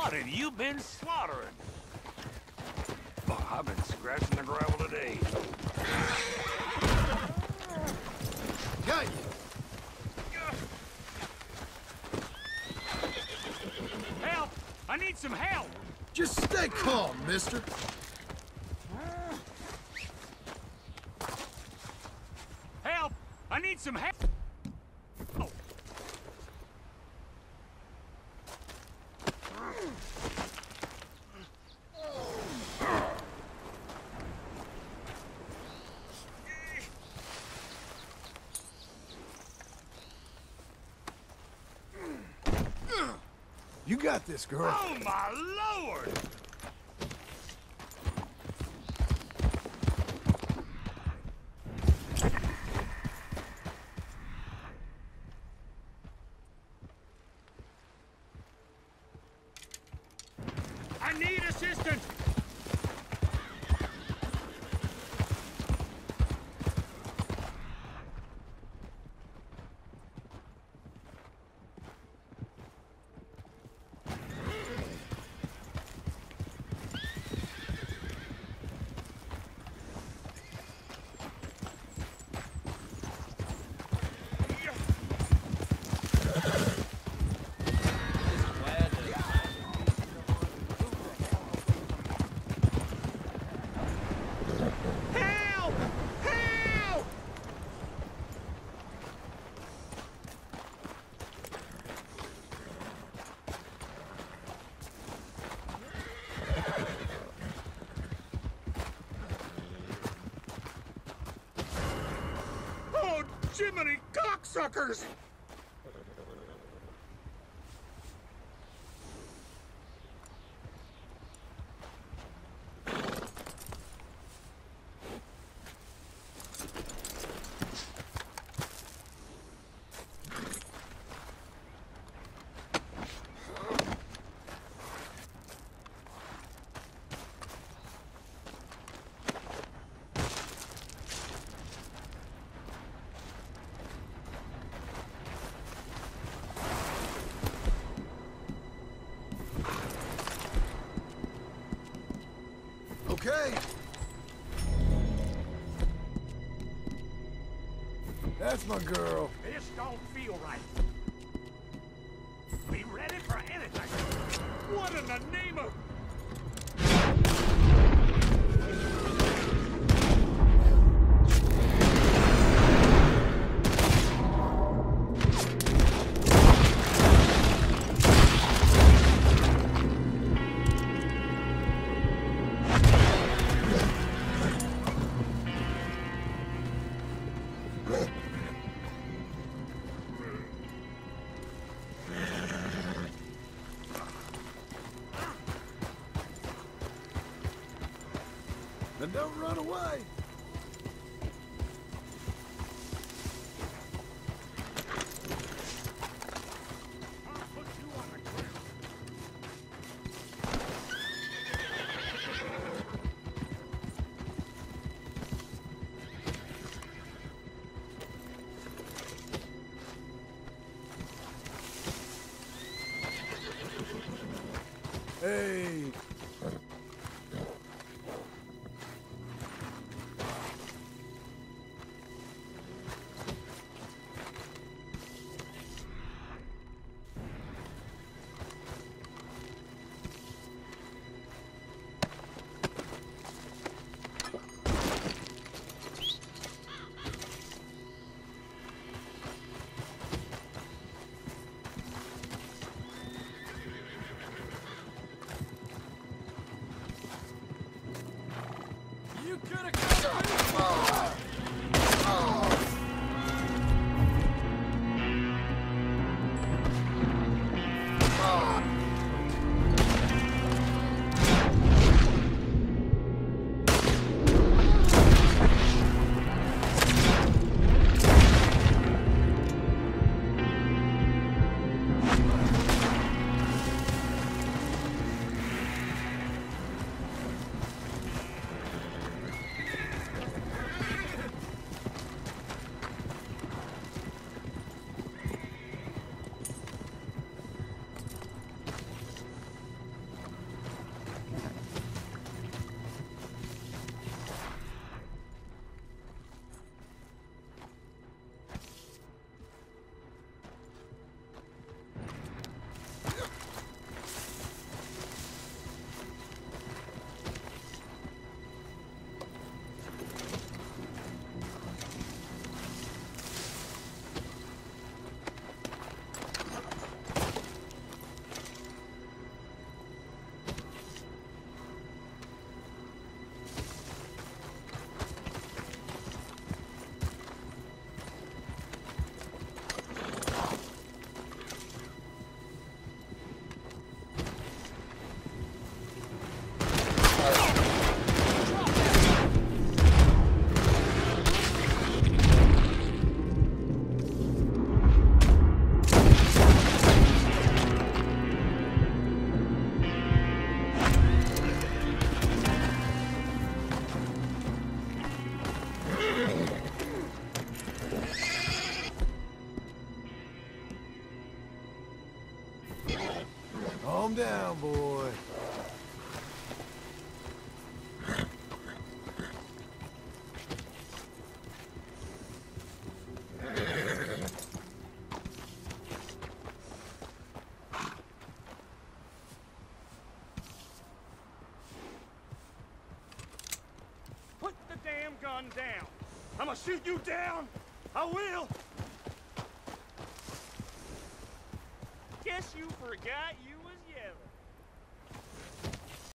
What have you been slaughtering? Oh, I've been scratching the gravel today. Got you. Help! I need some help! Just stay calm, mister. Help! I need some help! You got this, girl. Oh, my lord! I need assistance! Help! Help! Oh, Jiminy cocksuckers! Okay. That's my girl. Then don't run away. Hey. Down, boy. Put the damn gun down. I'ma shoot you down. I will. Guess you forgot